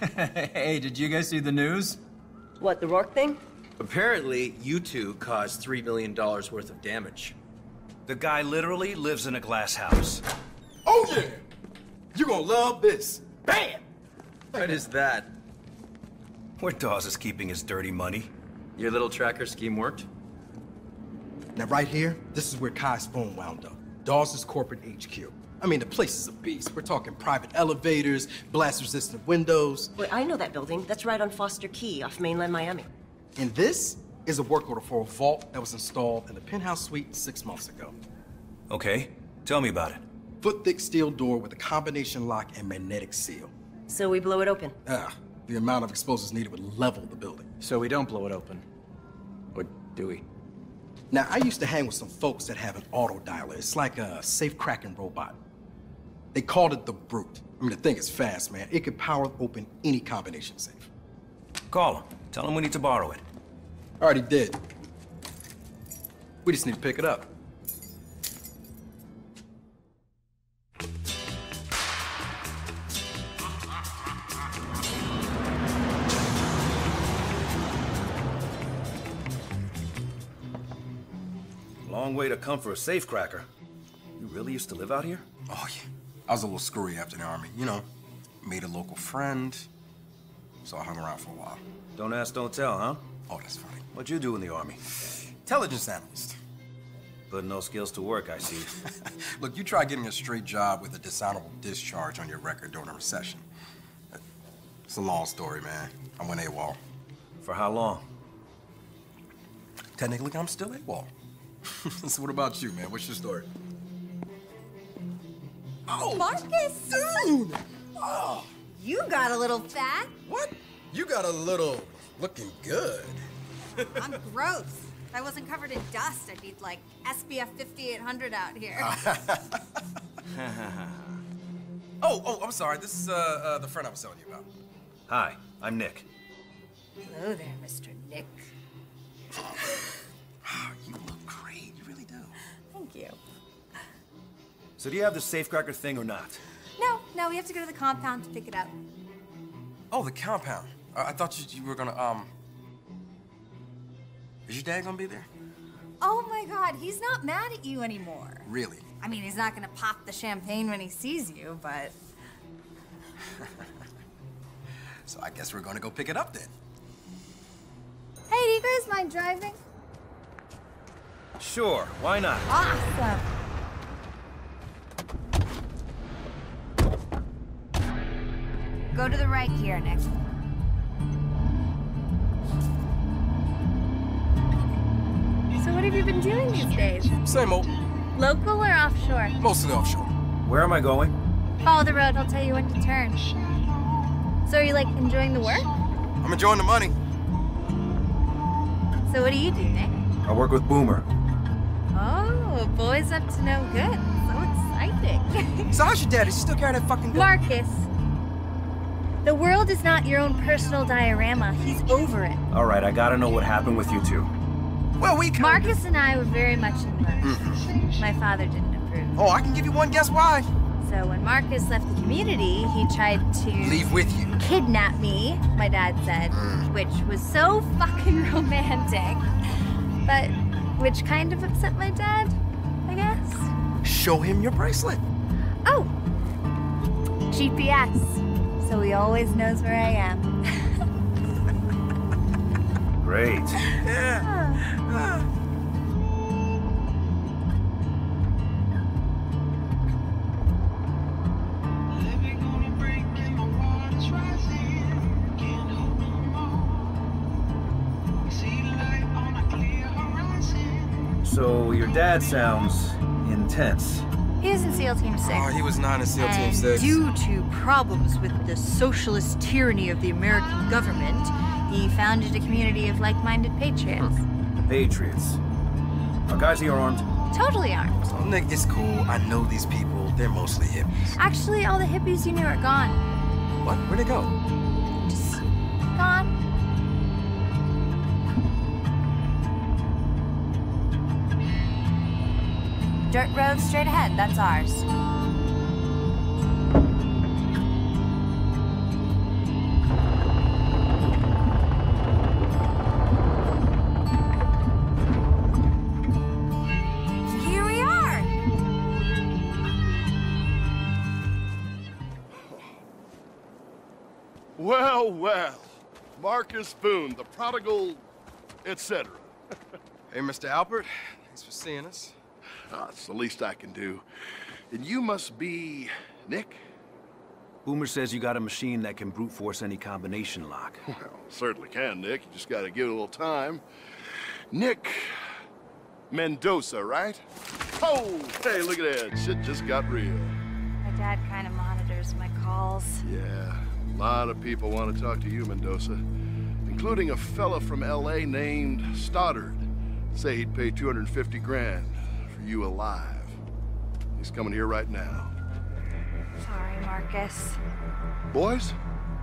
hey, did you guys see the news? What, the Rourke thing? Apparently, you two caused $3 million worth of damage. The guy literally lives in a glass house. Oh yeah! You're gonna love this. Bam! What is that? Where Dawes is keeping his dirty money. Your little tracker scheme worked? Now right here, this is where Khai's phone wound up. Dawes' corporate HQ. I mean, the place is a beast. We're talking private elevators, blast-resistant windows. Wait, I know that building. That's right on Foster Key off mainland Miami. And this is a work order for a vault that was installed in the penthouse suite six months ago. Okay, tell me about it. Foot-thick steel door with a combination lock and magnetic seal. So we blow it open. Ah, the amount of explosives needed would level the building. So we don't blow it open. Or do we? Now, I used to hang with some folks that have an auto dialer. It's like a safe cracking robot. They called it the Brute. I mean, the thing is fast, man. It could power open any combination safe. Call him. Tell him we need to borrow it. Already did. We just need to pick it up. Long way to come for a safecracker. You really used to live out here? Oh, yeah. I was a little screwy after the army. You know, made a local friend. So I hung around for a while. Don't ask, don't tell, huh? Oh, that's funny. What'd you do in the army? Intelligence analyst. But no skills to work, I see. Look, you try getting a straight job with a dishonorable discharge on your record during a recession. It's a long story, man. I went AWOL. For how long? Technically, I'm still AWOL. so what about you, man? What's your story? Oh, Marcus! Soon! Oh, you got a little fat. What? You got a little looking good. I'm gross. If I wasn't covered in dust, I'd be like SPF 5800 out here. oh, oh, I'm sorry. This is uh, uh, the friend I was telling you about. Hi, I'm Nick. Hello there, Mr. Nick. Wow, you look great. You really do. Thank you. So do you have the safecracker thing or not? No, no, we have to go to the compound to pick it up. Oh, the compound. Uh, I thought you, you were gonna, um... Is your dad gonna be there? Oh my god, he's not mad at you anymore. Really? I mean, he's not gonna pop the champagne when he sees you, but. So I guess we're gonna go pick it up then. Hey, do you guys mind driving? Sure, why not? Awesome. Go to the right here, Nick. So what have you been doing these days? Same old. Local or offshore? Mostly offshore. Where am I going? Follow the road, I'll tell you when to turn. So are you like enjoying the work? I'm enjoying the money. So what do you do, Nick? I work with Boomer. Oh, boy's up to no good. So exciting. So how's your dad? Is he still carrying that fucking gun? Marcus, the world is not your own personal diorama. He's over it. All right, I gotta know what happened with you two. Well, we can... Marcus and I were very much in love. Mm-hmm. My father didn't approve. Oh, I can give you one guess why. So when Marcus left the community, he tried to Leave with you. kidnap me, my dad said, mm. which was so fucking romantic. But which kind of upset my dad, I guess. Show him your bracelet. Oh! GPS. So he always knows where I am. Great. So your dad sounds intense. He was in SEAL Team 6. Oh, he was not in SEAL Team And 6. Due to problems with the socialist tyranny of the American government, he founded a community of like-minded patriots. Patriots. Are guys here armed? Totally armed. Oh, Nick, it's cool. I know these people. They're mostly hippies. Actually, all the hippies you knew are gone. What? Where'd they go? Just gone. Dirt road straight ahead, that's ours. Here we are! Well, well. Marcus Boone, the prodigal, etc. hey, Mr. Alpert. Thanks for seeing us. Ah, it's the least I can do. And you must be Nick? Boomer says you got a machine that can brute force any combination lock. Well, certainly can, Nick. You just gotta give it a little time. Nick Mendoza, right? Oh, hey, look at that. Shit just got real. My dad kind of monitors my calls. Yeah, a lot of people want to talk to you, Mendoza. Including a fella from L.A. named Stoddard. Say he'd pay 250 grand for you alive. He's coming here right now. Sorry, Marcus. Boys,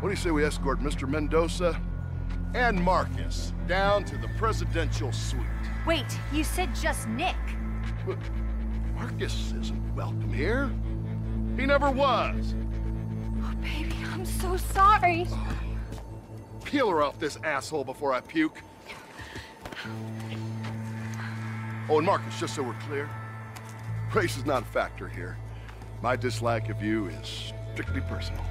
what do you say we escort Mr. Mendoza and Marcus down to the presidential suite? Wait, you said just Nick. But Marcus isn't welcome here. He never was. Oh, baby, I'm so sorry. Peel her off this asshole before I puke. Oh, and Marcus, just so we're clear, race is not a factor here. My dislike of you is strictly personal.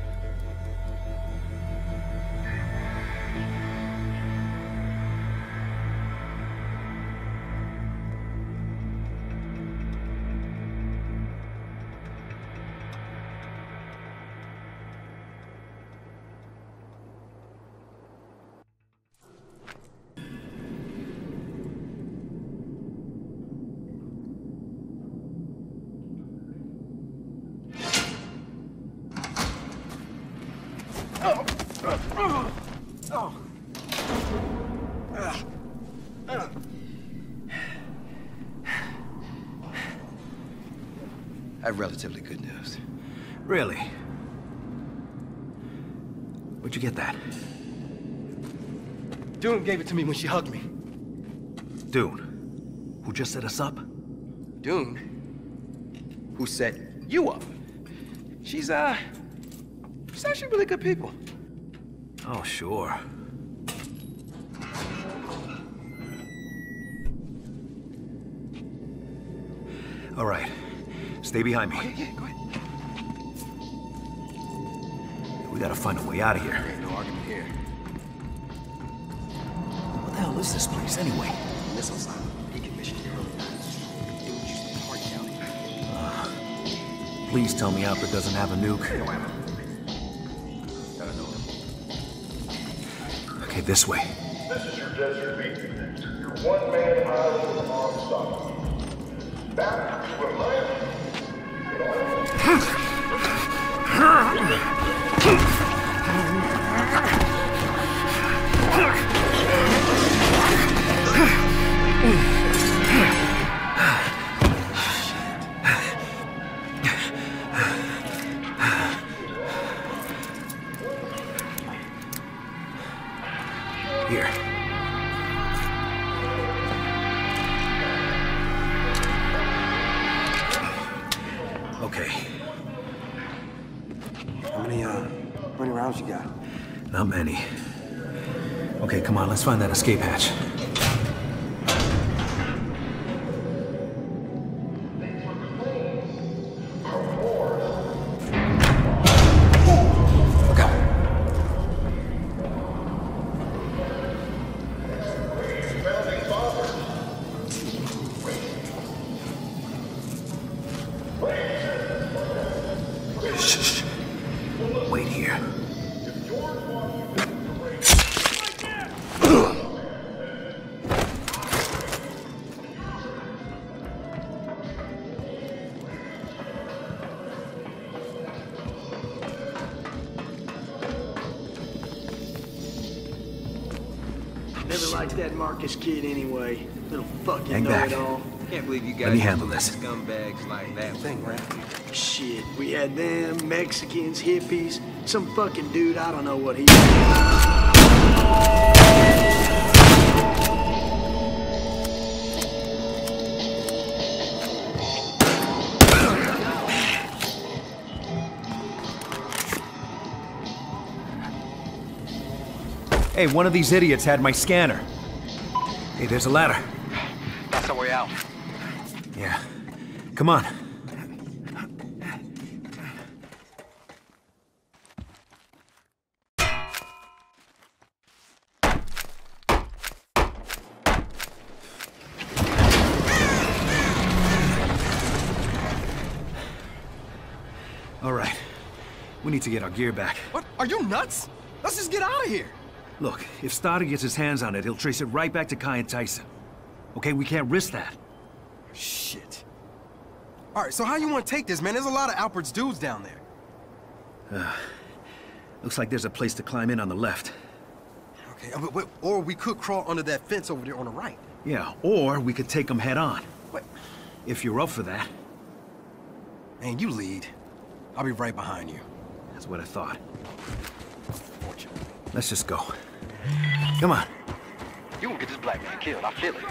I have relatively good news. Really? Where'd you get that? Dune gave it to me when she hugged me. Dune, who just set us up? Dune, who set you up. She's, uh, she's actually really good people. Oh, sure. Stay behind me. Yeah, go ahead. We gotta find a way out of here. Ain't no argument here. What the hell is this place, anyway? Missile site. Decommissioned here earlier. It was used to party down here. Please tell me Alpert doesn't have a nuke. No ammo. Gotta know him. Okay, this way. This is your Desert Beat. Your one-man island of Monsanto. Back to Atlanta. Here. Come on, let's find that escape hatch. Shh. Wait here. Never that Marcus kid anyway. Little fucking Hang back. know-it-all. Can't believe you guys Let me handle this. scumbags like that. Thing, right? Shit, we had them, Mexicans, hippies, some fucking dude, I don't know what he Hey, one of these idiots had my scanner. Hey, there's a ladder. That's our way out. Yeah. Come on. All right. We need to get our gear back. What? Are you nuts? Let's just get out of here. Look, if Stoddard gets his hands on it, he'll trace it right back to Khai and Tyson. Okay, we can't risk that. Shit. All right, so how you want to take this, man? There's a lot of Alpert's dudes down there. Looks like there's a place to climb in on the left. Okay, uh, or we could crawl under that fence over there on the right. Yeah, or we could take them head on. What? If you're up for that. Man, you lead. I'll be right behind you. That's what I thought. Let's just go. Come on. You gonna get this black man killed. I feel it.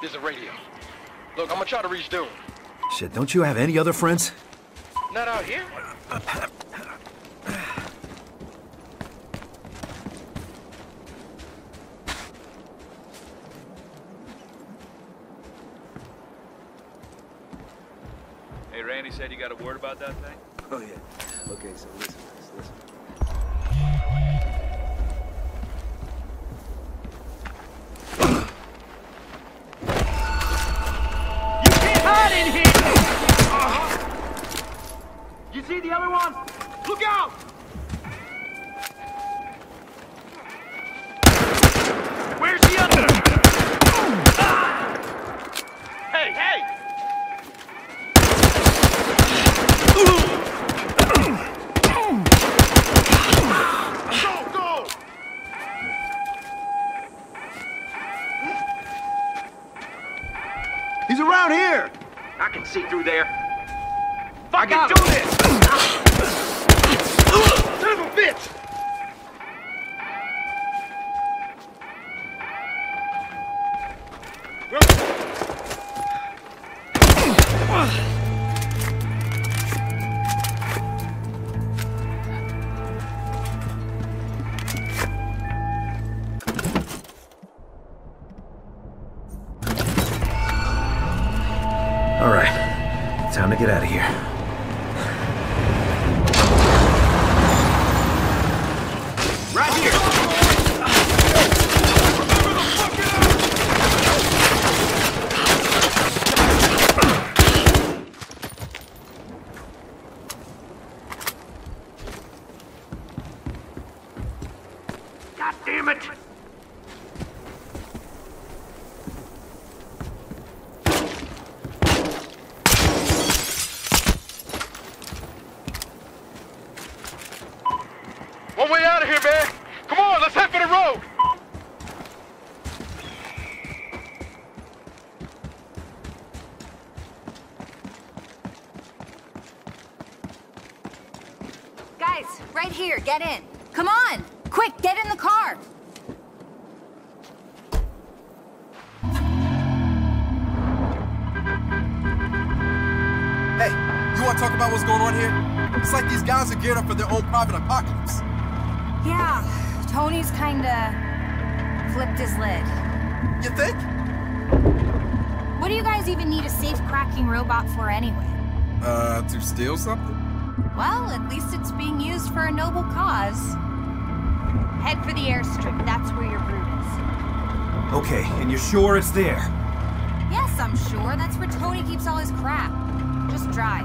This is a radio. Look, I'm gonna try to reach Dune. Shit, don't you have any other friends? Not out here. Hey, Randy said you got a word about that thing? Get out of here. Right here! God damn it! One way out of here, man. Come on, let's head for the road. Guys, right here, get in. Come on! Quick, get in the car! Hey, you want to talk about what's going on here? It's like these guys are geared up for their own private apocalypse. Yeah, Tony's kinda flipped his lid. You think? What do you guys even need a safe cracking robot for anyway? Uh, to steal something? Well, at least it's being used for a noble cause. Head for the airstrip, that's where your Brute is. Okay, and you're sure it's there? Yes, I'm sure. That's where Tony keeps all his crap. Just drive.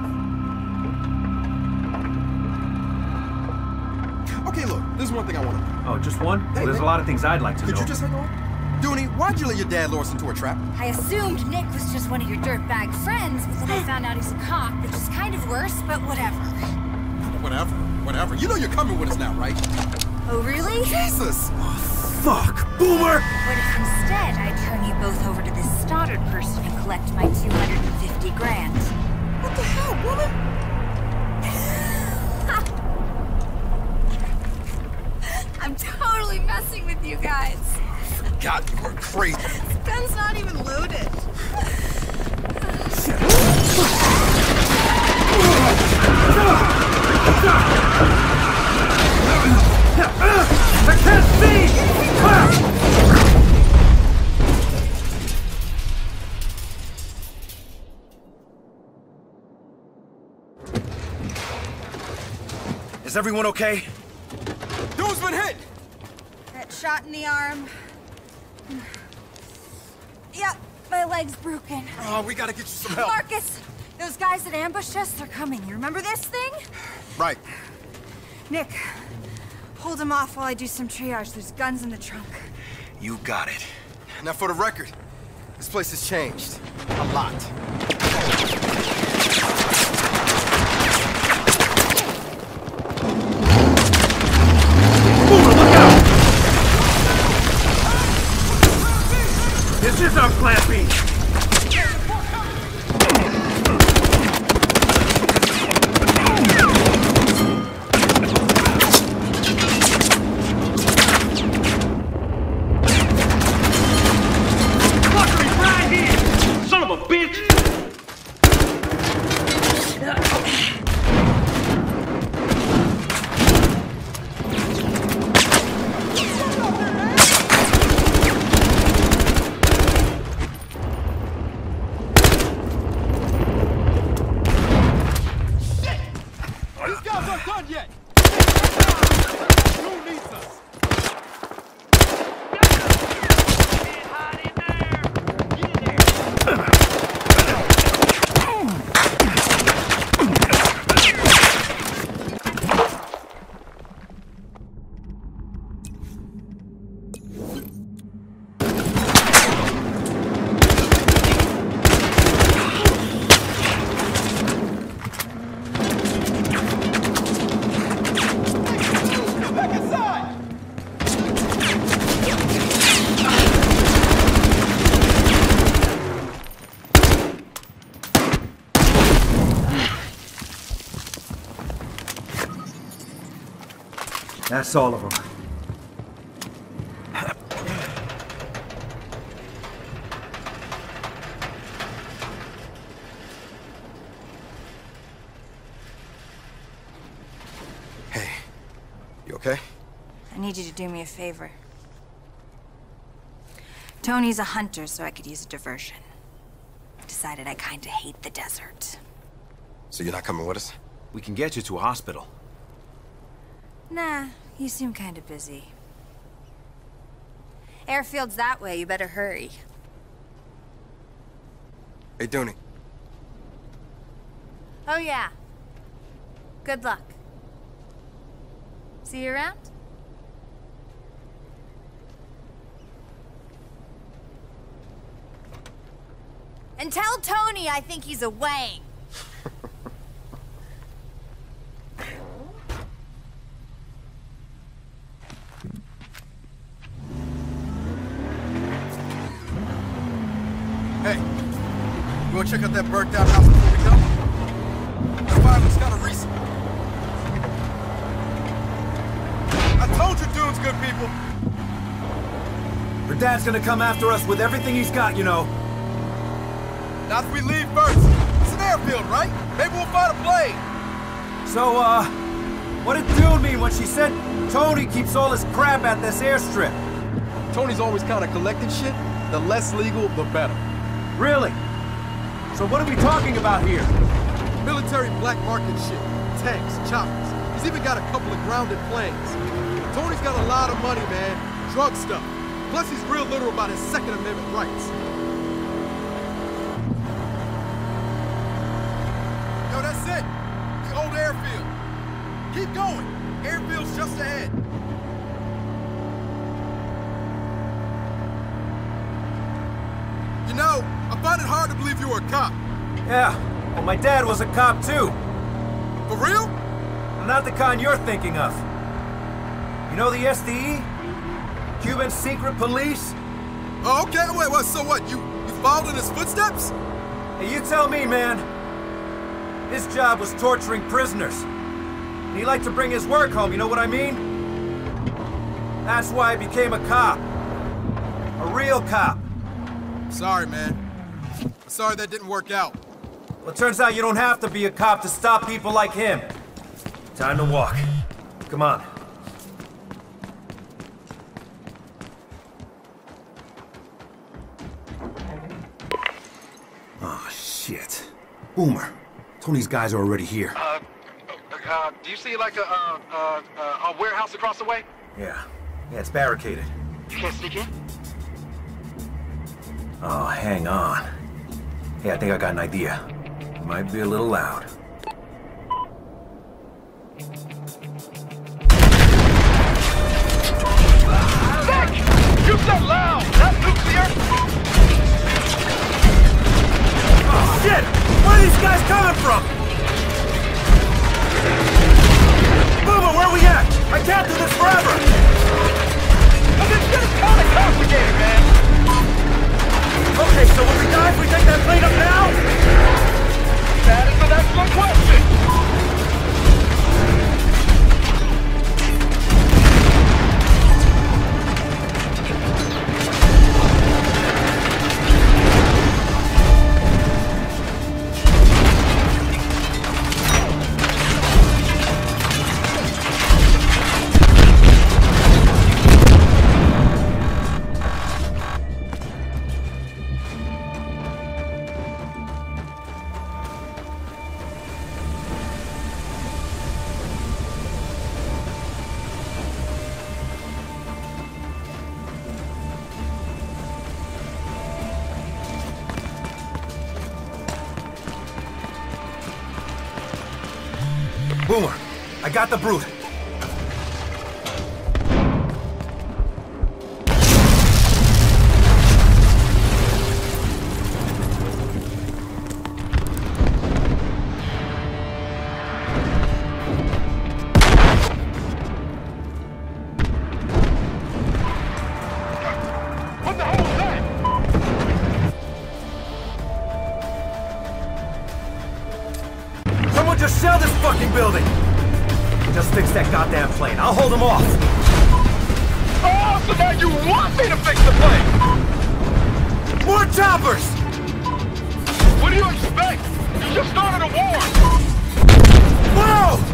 Okay, look, there's one thing I want to know. Oh, just one? Well, there's a lot of things I'd like to Could know. Could you just hang on? Dooney, why'd you let your dad lure us into a trap? I assumed Nick was just one of your dirtbag friends, but then I found out he's a cop, which is kind of worse, but whatever. Whatever, whatever. You know you're coming with us now, right? Oh, really? Jesus! Oh, fuck! Boomer! What if instead I turn you both over to this Stoddard person and collect my 250 grand? What the hell, woman? I'm totally messing with you guys. God, you are crazy. This gun's not even loaded. Is everyone okay? Dude's been hit! Got shot in the arm. Yep, my leg's broken. Oh, we gotta get you some help. Marcus, those guys that ambushed us, they're coming. You remember this thing? Right. Nick, hold them off while I do some triage. There's guns in the trunk. You got it. Now for the record, this place has changed. A lot. That's all of them. Hey, you okay? I need you to do me a favor. Tony's a hunter, so I could use a diversion. Decided I kinda hate the desert. So you're not coming with us? We can get you to a hospital. Nah, you seem kinda busy. Airfield's that way, you better hurry. Hey, Dooney. Oh yeah. Good luck. See you around? And tell Tony I think he's a Wang. Hey, you wanna check out that burnt out house before we go? The fire looks kinda recent. I told you Dune's good people. Her dad's gonna come after us with everything he's got, you know. Not if we leave first. It's an airfield, right? Maybe we'll find a plane. So, uh, what did Dune mean when she said Tony keeps all his crap at this airstrip? Tony's always kind of collecting shit. The less legal, the better. Really? So what are we talking about here? Military black market shit. Tanks, choppers. He's even got a couple of grounded planes. Tony's got a lot of money, man. Drug stuff. Plus, he's real literal about his Second Amendment rights. Yo, that's it. The old airfield. Keep going. Airfield's just ahead. Believe you were a cop. Yeah, well, my dad was a cop too. For real? Not the kind you're thinking of. You know the SDE? Cuban secret police? Oh, okay. Wait, what? So what? You you followed in his footsteps? Hey, you tell me, man. His job was torturing prisoners. And he liked to bring his work home, you know what I mean? That's why I became a cop. A real cop. Sorry, man. Sorry that didn't work out. Well, it turns out you don't have to be a cop to stop people like him. Time to walk. Come on. Oh, shit. Boomer. Tony's guys are already here. Uh, uh, do you see like a, uh, uh, uh, a warehouse across the way? Yeah. Yeah, it's barricaded. You can't sneak in? Oh, hang on. Hey, I think I got an idea. Might be a little loud. Nick! You said loud, not nuclear! Oh, shit! Where are these guys coming from? Boomer, where we at? I can't do this forever! Well, this shit is kinda complicated, man! Okay, so when we die, we take that plane up now? That is an excellent question! Got the brute. Fix that goddamn plane. I'll hold them off. Oh, so now you want me to fix the plane! More choppers! What do you expect? You just started a war! Whoa!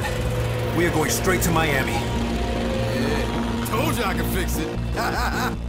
Tyson, we are going straight to Miami. Yeah, told you I could fix it.